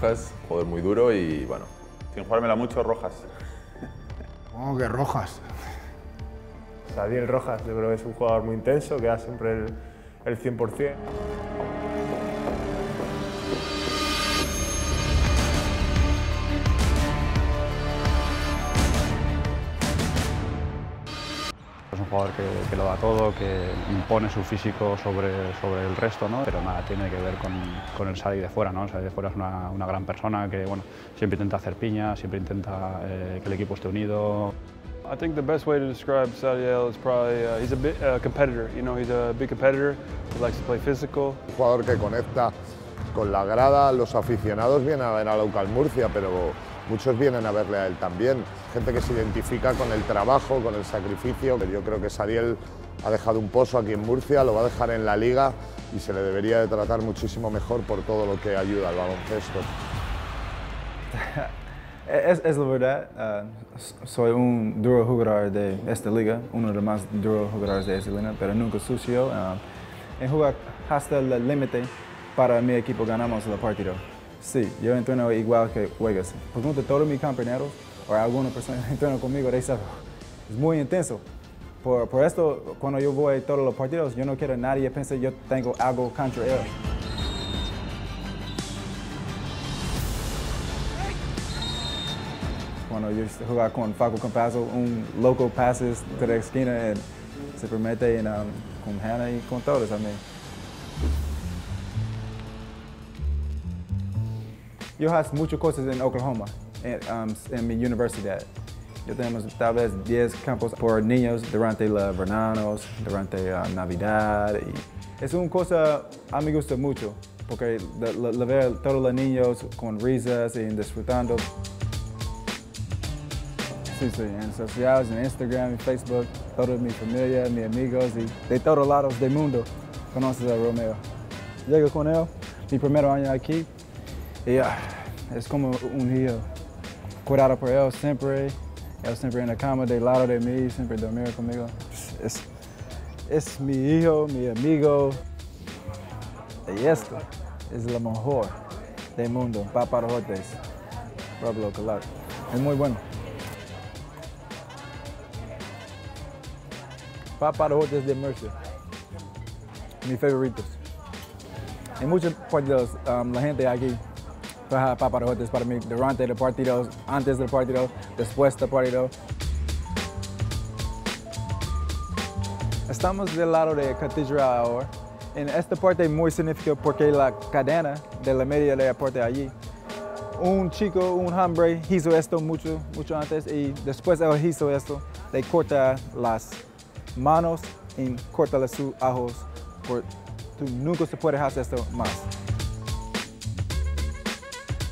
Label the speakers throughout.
Speaker 1: Rojas, jugador muy duro y bueno.
Speaker 2: Sin jugármela mucho, Rojas.
Speaker 3: ¿Cómo que Rojas?
Speaker 4: Sadiel Rojas, yo creo que es un jugador muy intenso, que da siempre el, el 100%.
Speaker 5: Es un jugador que, que, lo da todo, que impone su físico sobre, sobre el resto, ¿no? pero nada tiene que ver con, con el salir de fuera. ¿no? El salir de fuera es una, una, gran persona que bueno, siempre intenta hacer piña, siempre intenta eh, que el equipo esté unido.
Speaker 6: I think the best way to describe Sadiel is probably uh, he's a bit, uh, competitor. You know, he's a big competitor. He likes to play physical.
Speaker 7: Un jugador que conecta con la grada. Los aficionados vienen a ver a Local Murcia, pero muchos vienen a verle a él también. Gente que se identifica con el trabajo, con el sacrificio. Yo creo que Sadiel ha dejado un pozo aquí en Murcia, lo va a dejar en la liga y se le debería de tratar muchísimo mejor por todo lo que ayuda al baloncesto.
Speaker 8: Es, es, la verdad, uh, soy un duro jugador de esta liga, uno de los más duros jugadores de esta liga, pero nunca sucio. Uh, hasta el límite para mi equipo ganamos el partido. Sí, yo entreno igual que juegas. Pregunto a todos mis compañeros o alguna persona que entrena conmigo, de es muy intenso. Por, por, esto, cuando yo voy a todos los partidos, yo no quiero que nadie piense que yo tengo algo contra él. cuando yo jugaba con Faco Campazzo, un loco pases de la esquina y se permite en, um, con Hannah y con todos también. Yo hago muchas cosas en Oklahoma, en, um, en mi universidad. Yo tenemos tal vez 10 campos por niños durante los veranos, durante uh, Navidad. Y es una cosa a mí me gusta mucho, porque la, ver a todos los niños con risas y disfrutando. Sí, sí, en sociales, en Instagram, en Facebook, toda mi familia, mis amigos y de todos lados del mundo conoces a Romeo. Llego con él, mi primer año aquí, uh, es como un hijo. Cuidado por él siempre, él siempre en la cama del lado de mí, siempre dormir conmigo. Es, es mi hijo, mi amigo, y esto es lo mejor del mundo, Papá Rotes, Pablo Clark. Es muy bueno. Paparotes de Mercer. Mis favoritos. En muchos partidos, um, la gente aquí paparotes para mí durante el partido, antes del partido, después del partido. Estamos del lado de Catedral ahora. En esta parte muy significa porque la cadena de la media de la parte allí. Un chico, un hombre, hizo esto mucho, mucho antes y después él hizo esto, le corta las manos y corta sus ojos. Por, nunca se puede hacer esto más.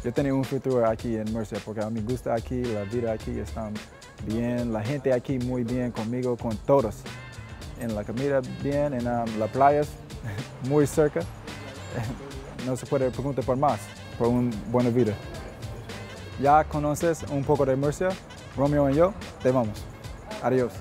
Speaker 8: Yo tengo un futuro aquí en Mercer porque a mí me gusta aquí, la vida aquí está bien, la gente aquí muy bien conmigo, con todos. En la comida bien, en um, las playas muy cerca. No se puede preguntar por más, por una buena vida. Ya conoces un poco de Mercer, Romeo y yo, te vamos. Adiós.